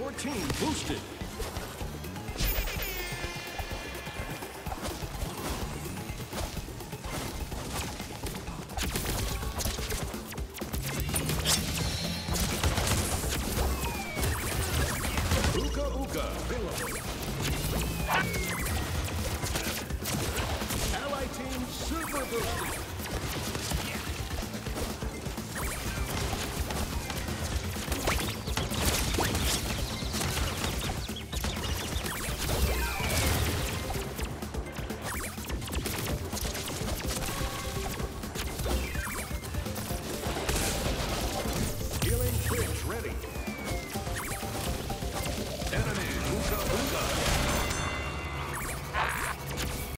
Your team boosted. Uka Uka available.